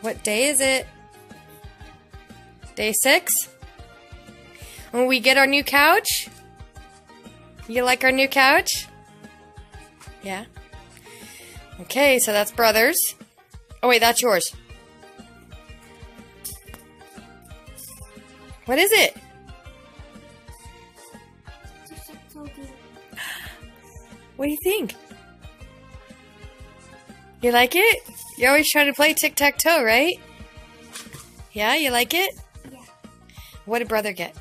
What day is it? Day six? When we get our new couch? You like our new couch? Yeah? Okay, so that's brothers. Oh, wait, that's yours. What is it? What do you think? You like it? You're always trying to play tic tac toe, right? Yeah, you like it? Yeah. What did brother get?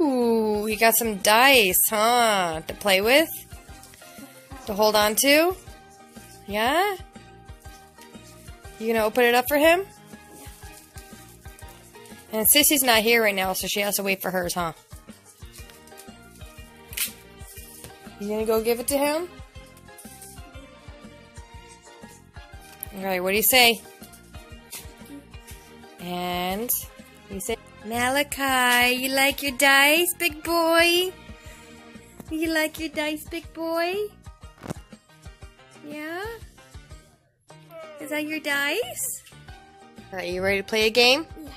Ooh, he got some dice, huh? To play with? To hold on to? Yeah? You gonna open it up for him? And Sissy's not here right now, so she has to wait for hers, huh? You gonna go give it to him? Alright, what do you say? And you say Malachi, you like your dice, big boy? You like your dice, big boy? Yeah? Is that your dice? Are you ready to play a game? Yeah.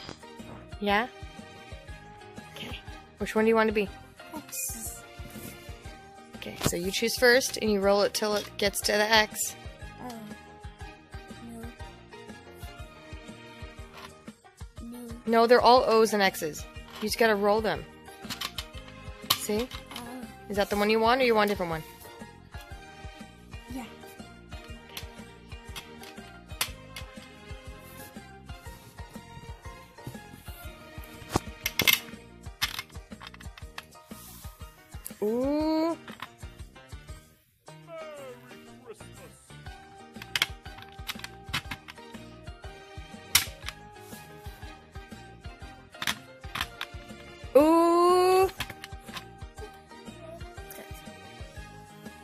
Yeah? Okay. Which one do you want to be? X. Okay, so you choose first and you roll it till it gets to the X. No. No. No, they're all O's and X's. You just gotta roll them. See? Oh. Is that the one you want or you want a different one? Yeah. Ooh.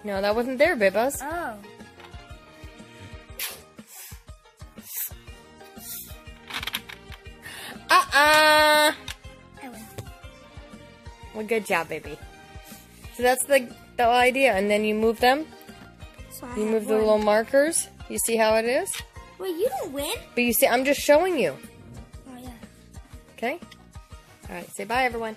No, that wasn't there, Bibas. Oh. Uh-uh. Well, good job, baby. So that's the the idea, and then you move them. So You move the little markers. You see how it is? Wait, you don't win? But you see, I'm just showing you. Oh yeah. Okay? All right, say bye, everyone.